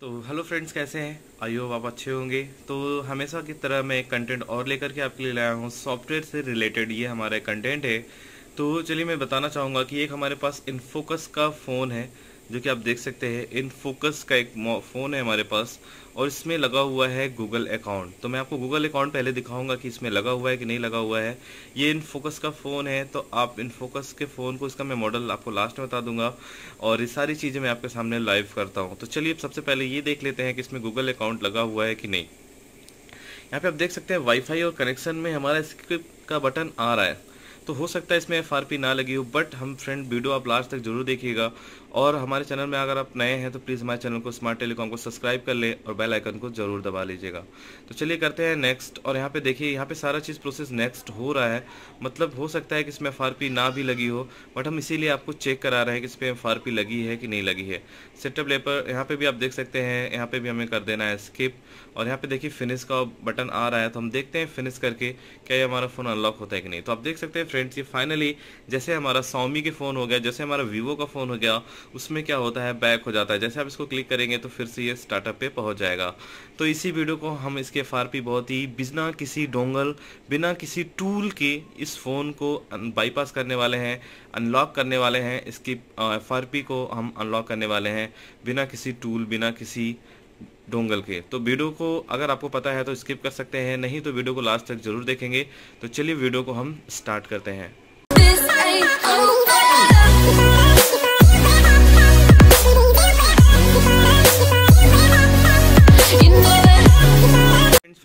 तो hello friends, कैसे हैं? आई होप आप अच्छे होंगे। तो हमेशा की तरह मैं कंटेंट और लेकर के आपके लिए लाया हूँ। सॉफ्टवेयर से रिलेटेड ये हमारा कंटेंट है। तो चलिए मैं बताना चाहूँगा कि एक हमारे पास इनफोकस का फ़ोन है। जो कि आप देख सकते हैं, इन फोकस का एक फ़ोन है हमारे पास, और इसमें लगा हुआ है गूगल अकाउंट तो मैं आपको गूगल अकाउंट पहले दिखाऊँगा कि इसमें लगा हुआ है कि नहीं लगा हुआ है। ये इन फोकस का फ़ोन है तो आप इन फोकस के फ़ोन को, इसका मैं मॉडल आपको लास्ट में बता दूँगा, और ये सारी चीज़ें मैं आपके सामने लाइव करता हूँ। तो चलिए सबसे पहले ये देख लेते हैं कि इसमें गूगल अकाउंट लगा हुआ है कि नहीं। यहाँ पे आप देख सकते हैं वाईफाई और कनेक्शन में हमारा स्क्रिप्ट का बटन आ रहा है। तो हो सकता है इसमें FRP ना लगी हो बट हम फ्रेंड वीडियो आप लास्ट तक ज़रूर देखिएगा। और हमारे चैनल में अगर आप नए हैं तो प्लीज़ हमारे चैनल को स्मार्ट टेलीकॉम को सब्सक्राइब कर ले और बेल आइकन को ज़रूर दबा लीजिएगा। तो चलिए करते हैं नेक्स्ट और यहाँ पे देखिए, यहाँ पे सारा चीज़ प्रोसेस नेक्स्ट हो रहा है। मतलब हो सकता है कि इसमें एफ़ ना भी लगी हो बट हम इसीलिए आपको चेक करा रहे हैं कि इस पर एफ़ लगी है कि नहीं लगी है। सेटअप लेपर यहाँ पर भी आप देख सकते हैं, यहाँ पर भी हमें कर देना है स्किप और यहाँ पर देखिए फिनिश का बटन आ रहा है तो हम देखते हैं फिनिश करके क्या ये हमारा फ़ोन अनलॉक होता है कि नहीं। तो आप देख सकते हैं फ्रेंड्स ये फाइनली जैसे हमारा सौमी के फ़ोन हो गया, जैसे हमारा वीवो का फ़ोन हो गया उसमें क्या होता है बैक हो जाता है। जैसे आप इसको क्लिक करेंगे तो फिर से ये स्टार्टअप पे पहुँच जाएगा। तो इसी वीडियो को हम इसके FRP बहुत ही बिना किसी डोंगल बिना किसी टूल के इस फ़ोन को बाईपास करने वाले हैं अनलॉक करने वाले हैं। इसकी FRP को हम अनलॉक करने वाले हैं बिना किसी टूल बिना किसी डोंगल के। तो वीडियो को अगर आपको पता है तो स्किप कर सकते हैं, नहीं तो वीडियो को लास्ट तक ज़रूर देखेंगे। तो चलिए वीडियो को हम स्टार्ट करते हैं।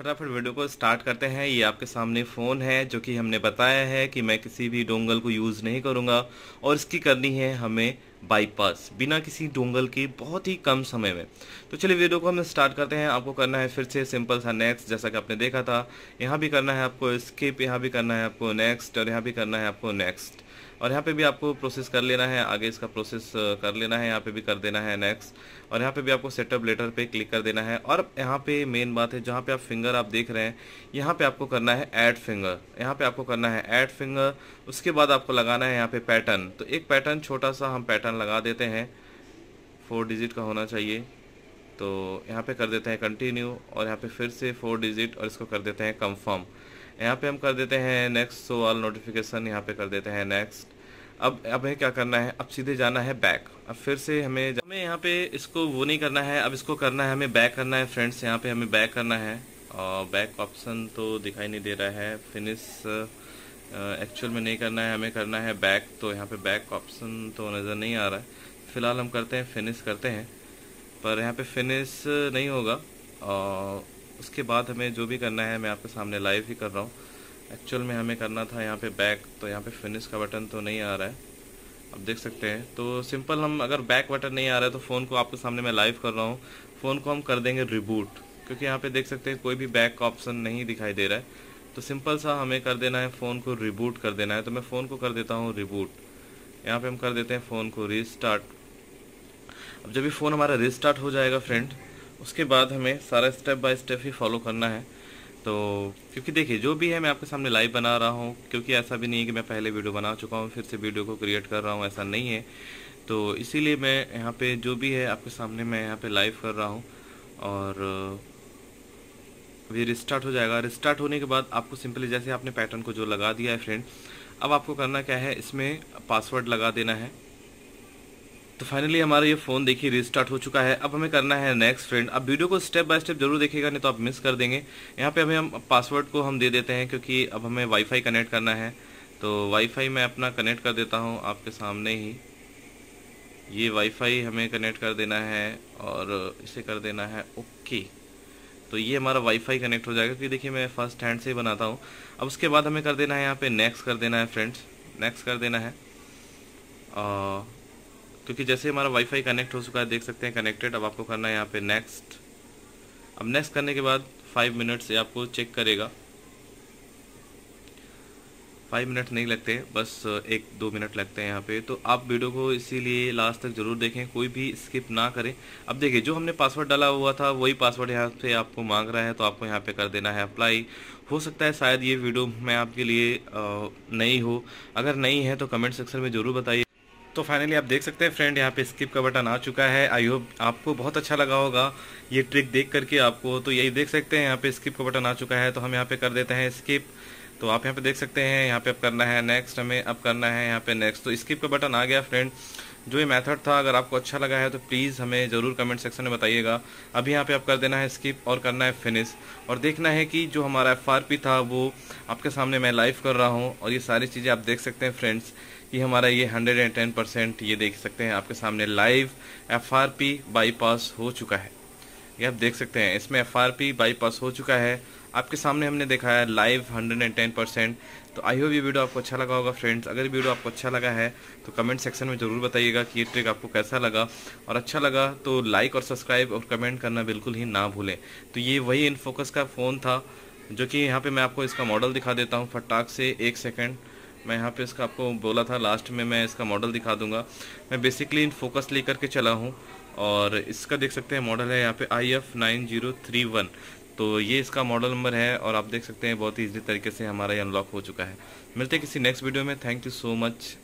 फटाफट वीडियो को स्टार्ट करते हैं। ये आपके सामने फ़ोन है, जो कि हमने बताया है कि मैं किसी भी डोंगल को यूज़ नहीं करूँगा, और इसकी करनी है हमें बाईपास बिना किसी डोंगल के बहुत ही कम समय में। तो चलिए वीडियो को हम स्टार्ट करते हैं। आपको करना है फिर से सिंपल सा नेक्स्ट जैसा कि आपने देखा था। यहाँ भी करना है आपको स्किप यहाँ भी करना है आपको नेक्स्ट और यहाँ भी करना है आपको नेक्स्ट और यहाँ पे भी आपको प्रोसेस कर लेना है, आगे इसका प्रोसेस कर लेना है, यहाँ पे भी कर देना है नेक्स्ट और यहाँ पे भी आपको सेटअप लेटर पे क्लिक कर देना है। और यहाँ पे मेन बात है, जहाँ पे आप फिंगर आप देख रहे हैं, यहाँ पे आपको करना है ऐड फिंगर यहाँ पे आपको करना है ऐड फिंगर उसके बाद आपको लगाना है यहाँ पे पैटर्न तो एक पैटर्न छोटा सा हम पैटर्न लगा देते हैं। फोर डिजिट का होना चाहिए। तो यहाँ पे कर देते हैं कंटिन्यू और यहाँ पे फिर से फोर डिजिट और इसको कर देते हैं कंफर्म यहाँ पे हम कर देते हैं नेक्स्ट सो ऑल नोटिफिकेशन यहाँ पे कर देते हैं नेक्स्ट अब अब हमें क्या करना है? अब सीधे जाना है बैक अब फिर से हमें हमें यहाँ पे इसको वो नहीं करना है, अब इसको करना है, हमें बैक करना है फ्रेंड्स यहाँ पे हमें बैक करना है. और बैक ऑप्शन तो दिखाई नहीं दे रहा है. फिनिश एक्चुअल में नहीं करना है, हमें करना है बैक तो यहाँ पे बैक ऑप्शन तो नज़र नहीं आ रहा है. फ़िलहाल हम करते हैं फिनिश करते हैं. पर यहाँ पे फिनिश नहीं होगा. और उसके बाद हमें जो भी करना है, मैं आपके सामने लाइव ही कर रहा हूँ। एक्चुअल में हमें करना था यहाँ पे बैक तो यहाँ पे फिनिश का बटन तो नहीं आ रहा है। अब देख सकते हैं। तो सिंपल हम अगर बैक बटन नहीं आ रहा है तो फ़ोन को आपके सामने मैं लाइव कर रहा हूँ। फ़ोन को हम कर देंगे रिबूट क्योंकि यहाँ पे देख सकते हैं कोई भी बैक का ऑप्शन नहीं दिखाई दे रहा है। तो सिंपल सा हमें कर देना है फ़ोन को रिबूट कर देना है। तो मैं फ़ोन को कर देता हूँ रिबूट यहाँ पे हम कर देते हैं फ़ोन को रिस्टार्ट अब जब भी फ़ोन हमारा रिस्टार्ट हो जाएगा फ्रेंड उसके बाद हमें सारा स्टेप बाय स्टेप ही फॉलो करना है। तो क्योंकि देखिए, जो भी है मैं आपके सामने लाइव बना रहा हूँ, क्योंकि ऐसा भी नहीं है कि मैं पहले वीडियो बना चुका हूँ, फिर से वीडियो को क्रिएट कर रहा हूँ, ऐसा नहीं है। तो इसीलिए मैं यहाँ पे जो भी है आपके सामने मैं यहाँ पे लाइव कर रहा हूँ और अभी रिस्टार्ट हो जाएगा। रिस्टार्ट होने के बाद आपको सिंपली जैसे आपने पैटर्न को जो लगा दिया है फ्रेंड अब आपको करना क्या है, इसमें पासवर्ड लगा देना है। तो फाइनली हमारा ये फ़ोन देखिए रिस्टार्ट हो चुका है। अब हमें करना है नेक्स्ट फ्रेंड अब वीडियो को स्टेप बाय स्टेप ज़रूर देखिएगा, नहीं तो आप मिस कर देंगे। यहाँ पे हमें हम पासवर्ड को हम दे देते हैं, क्योंकि अब हमें वाईफाई कनेक्ट करना है। तो वाईफाई मैं अपना कनेक्ट कर देता हूँ आपके सामने ही। ये वाईफाई हमें कनेक्ट कर देना है और इसे कर देना है ओके तो ये हमारा वाईफाई कनेक्ट हो जाएगा, क्योंकि देखिए मैं फ़र्स्ट हैंड से ही बनाता हूँ। अब उसके बाद हमें कर देना है यहाँ पे नेक्स्ट कर देना है फ्रेंड्स नेक्स्ट कर देना है। क्योंकि जैसे हमारा वाईफाई कनेक्ट हो चुका है, देख सकते हैं कनेक्टेड अब आपको करना है यहाँ पे नेक्स्ट अब नेक्स्ट करने के बाद फाइव मिनट से आपको चेक करेगा। फाइव मिनट नहीं लगते, बस एक, दो मिनट लगते हैं यहाँ पे। तो आप वीडियो को इसीलिए लास्ट तक ज़रूर देखें, कोई भी स्किप ना करें। अब देखिए, जो हमने पासवर्ड डाला हुआ था, वही पासवर्ड यहाँ पे आपको मांग रहा है तो आपको यहाँ पे कर देना है अप्लाई हो सकता है शायद ये वीडियो मैं आपके लिए नई हो। अगर नहीं है तो कमेंट सेक्शन में ज़रूर बताइए। तो फाइनली आप देख सकते हैं फ्रेंड यहाँ पे स्किप का बटन आ चुका है। आई होप आपको बहुत अच्छा लगा होगा ये ट्रिक देख करके आपको। तो यही देख सकते हैं, यहाँ पे स्किप का बटन आ चुका है तो हम यहाँ पे कर देते हैं स्किप तो आप यहाँ पे देख सकते हैं, यहाँ पे अब करना है नेक्स्ट हमें अब करना है यहाँ पे नेक्स्ट तो स्किप का बटन आ गया फ्रेंड जो ये मेथड था, अगर आपको अच्छा लगा है तो प्लीज़ हमें ज़रूर कमेंट सेक्शन में बताइएगा। अभी यहाँ पे आप कर देना है स्किप और करना है फिनिश और देखना है कि जो हमारा एफआरपी था, वो आपके सामने मैं लाइव कर रहा हूँ, और ये सारी चीज़ें आप देख सकते हैं फ्रेंड्स कि हमारा ये 110 परसेंट ये देख सकते हैं, आपके सामने live F R P bypass हो चुका है। ये आप देख सकते हैं, इसमें एफ़ आर पी बाईपास हो चुका है। आपके सामने हमने देखा है लाइव 110 परसेंट तो आई होप ये वीडियो आपको अच्छा लगा होगा फ्रेंड्स अगर वीडियो आपको अच्छा लगा है तो कमेंट सेक्शन में ज़रूर बताइएगा कि ये ट्रिक आपको कैसा लगा। और अच्छा लगा तो लाइक और सब्सक्राइब और कमेंट करना बिल्कुल ही ना भूलें। तो ये वही इनफोकस का फ़ोन था, जो कि यहाँ पे मैं आपको इसका मॉडल दिखा देता हूँ फटाक से एक सेकेंड मैं यहाँ पे इसका आपको बोला था लास्ट में मैं इसका मॉडल दिखा दूँगा। मैं बेसिकली इन फोकस लेकर के चला हूँ और इसका देख सकते हैं मॉडल है यहाँ पे I F nine zero three one तो ये इसका मॉडल नंबर है और आप देख सकते हैं बहुत ही ईजी तरीके से हमारा ये अनलॉक हो चुका है। मिलते हैं किसी नेक्स्ट वीडियो में। Thank you so much